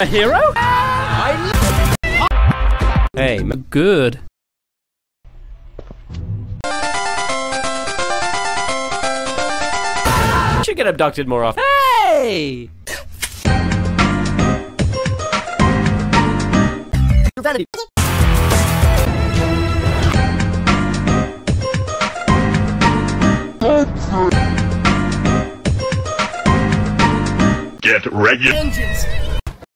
A hero? Hey, good. Should get abducted more often. Hey! Get ready. Engines.